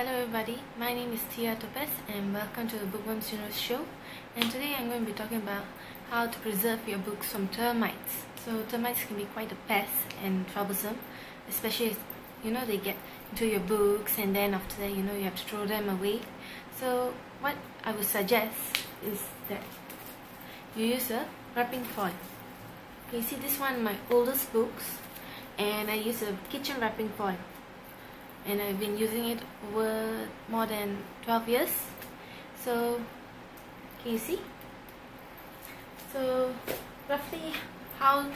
Hello everybody, my name is Thea Topaz and welcome to the Bookworms Universe show and today I'm going to be talking about how to preserve your books from termites. So termites can be quite a pest and troublesome especially if you know they get into your books and then after that you know you have to throw them away. So what I would suggest is that you use a wrapping foil. You see this one my oldest books and I use a kitchen wrapping foil and I've been using it over more than 12 years. So can you see? So roughly how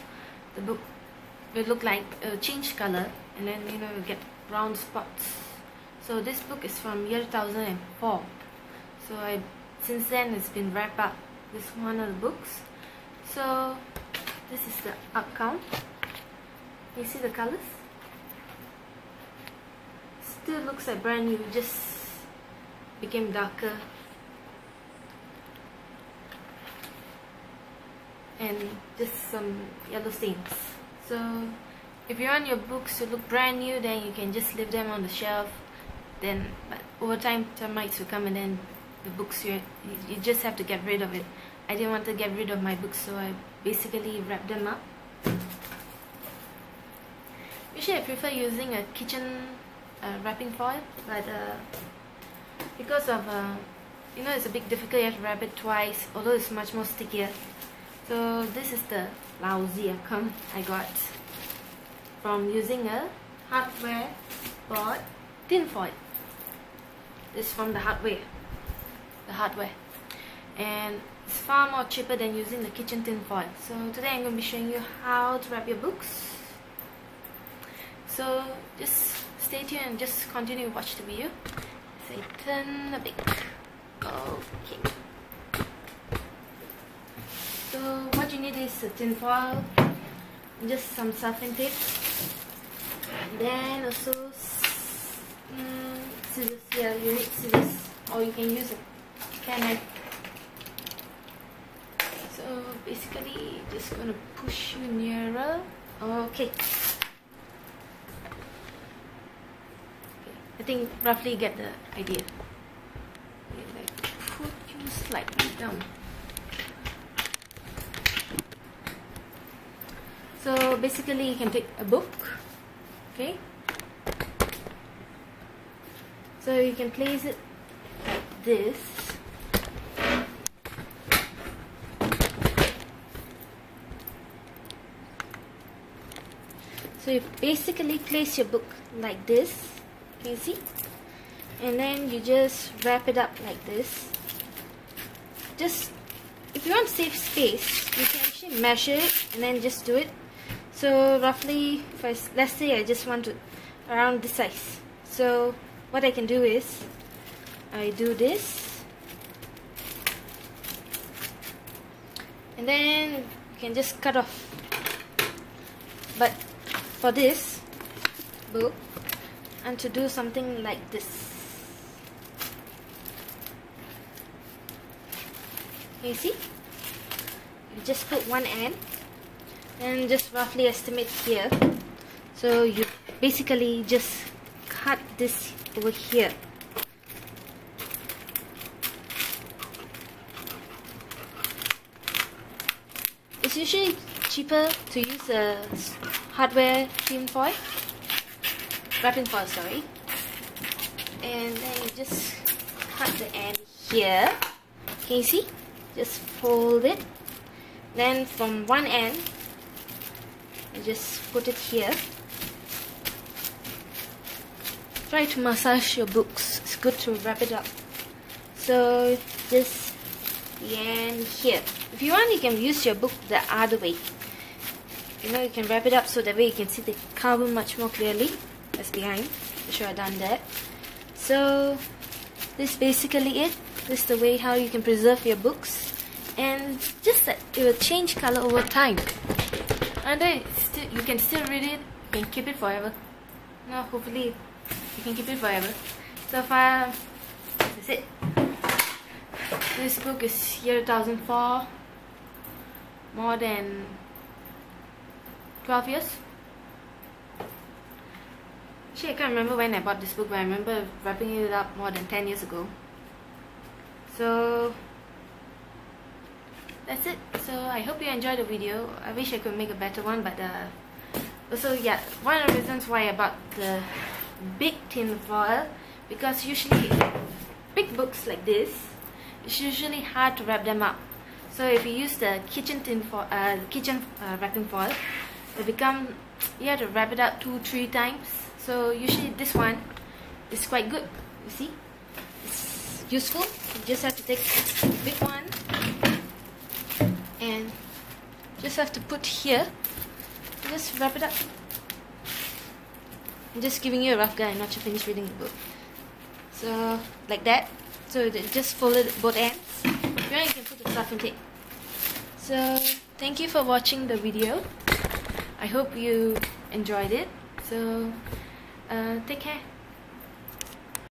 the book will look like uh, change color and then you know you get brown spots. So this book is from year 2004 so I since then it's been wrapped up this one of the books. So this is the outcome you see the colors still looks like brand new just became darker. And just some yellow stains. So if you want your books to look brand new then you can just leave them on the shelf. Then but over time termites will come and then the books you, you just have to get rid of it. I didn't want to get rid of my books so I basically wrapped them up. Usually I prefer using a kitchen uh, wrapping foil but uh, because of uh, you know it's a bit difficult you have to wrap it twice although it's much more stickier. So this is the lousy outcome I got from using a hardware board tin foil. This is from the hardware the hardware. And it's far more cheaper than using the kitchen tin foil. So today I'm going to be showing you how to wrap your books. So just stay tuned and just continue watch the video. Say turn a bit. Okay. So what you need is a tin foil just some stuffing tape and then also mm, scissors. Yeah you need scissors or you can use a can knife. So basically just gonna push you nearer. Okay think roughly get the idea. Put you slightly down. So basically you can take a book, okay? So you can place it like this. So you basically place your book like this see and then you just wrap it up like this. Just if you want to save space you can actually measure it and then just do it. So roughly if I let's say I just want to around this size. So what I can do is I do this. And then you can just cut off. But for this book and to do something like this. You see? You just put one end and just roughly estimate here. So you basically just cut this over here. It's usually cheaper to use a hardware tin foil wrapping foil sorry. And then you just cut the end here. Can you see? Just fold it. Then from one end you just put it here. Try to massage your books. It's good to wrap it up. So just the end here. If you want you can use your book the other way. You know you can wrap it up so that way you can see the cover much more clearly that's behind. Sure I done that. So this is basically it. This is the way how you can preserve your books. And just that it will change color over time. And then still, you can still read it. You can keep it forever. No hopefully you can keep it forever. So far that's it. This book is year 2004 more than 12 years Actually, I can't remember when I bought this book, but I remember wrapping it up more than 10 years ago. So, that's it. So, I hope you enjoyed the video. I wish I could make a better one, but uh, also, yeah, one of the reasons why I bought the big tin foil, because usually big books like this, it's usually hard to wrap them up. So if you use the kitchen tin foil, uh, kitchen uh, wrapping foil, they become you have to wrap it up two, three times. So usually this one is quite good. You see, it's useful. You just have to take a big one and just have to put here. Just wrap it up. I'm just giving you a rough guide, not to finish reading the book. So like that. So just fold it both ends. If you you can put the stuff in tape. So thank you for watching the video. I hope you enjoyed it. So uh, take care.